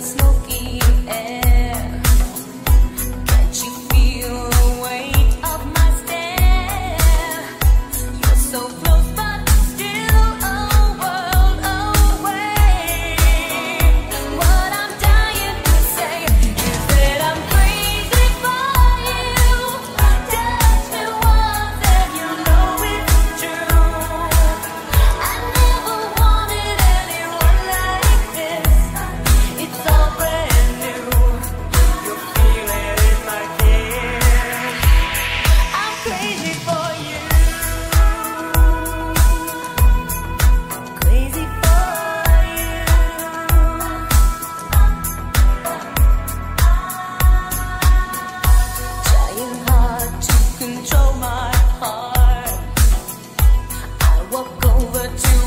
smoky air. to